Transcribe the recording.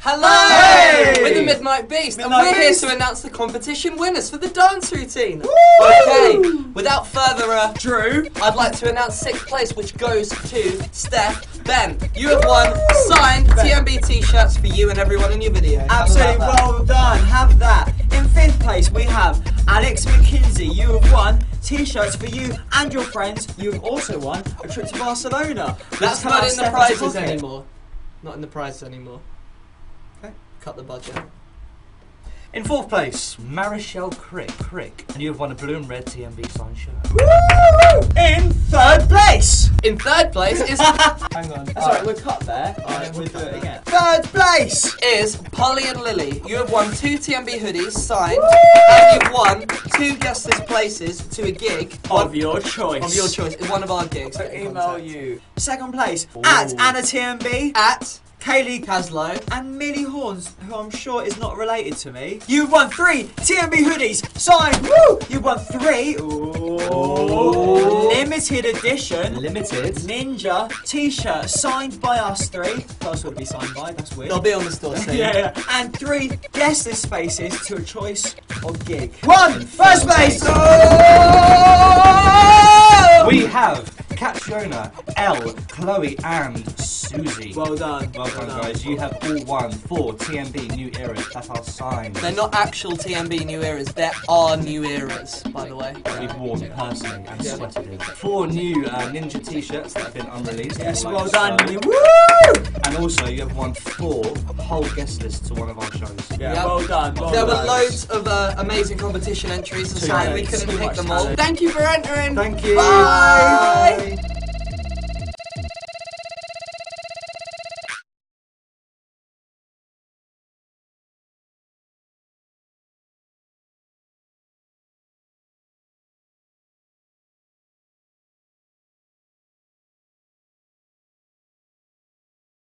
Hello! Hey! We're the Midnight Beast, and we're here to announce the competition winners for the dance routine. Woo! Okay, without further ado, I'd like to announce sixth place, which goes to Steph. Ben, you have won signed. TMB t-shirts for you and everyone in your video. Absolutely well done. Have that. In fifth place, we have Alex McKinsey. You have won t-shirts for you and your friends. You have also won a trip to Barcelona. That's not in the prizes pocket. anymore. Not in the prizes anymore. Okay. Cut the budget. In fourth place, Marichelle Crick, Crick, and you have won a blue and red TMB signed shirt. Woo! In third place. In third place is Hang on. Sorry, uh, we're cut there. Alright, we'll do it again. Third place. is Polly and Lily. You have won two TMB hoodies signed, Woo! and you've won two guest list places to a gig Of your choice. of your choice. It's one of our gigs. So Get in email contact. you. Second place Ooh. at Anna TMB, at Kaylee Caslow. and Millie Horns, who I'm sure is not related to me. You've won three TMB hoodies signed. Woo! You've won three. Ooh. Limited edition. Limited. Ninja t-shirt signed by us three. Else would it be signed by? That's weird. They'll be on the store soon. yeah, yeah. And three guest list spaces to a choice of gig. One first place. We have Catriona, L, Chloe, and Susie. Well done. Well done, guys. You have all won four TMB new eras. That's our sign. They're not actual TMB new eras. There are new eras, by the way. that we've worn personally and sweated in. Four new uh, Ninja t-shirts that have been unreleased. Yes, like well so. done. Millie. Woo! And also, you have won four whole guest lists to one of our shows. Yeah, Yep. well done. Well There were loads of uh, amazing competition entries, so we couldn't pick them all. Thank you for entering. Thank you. Bye.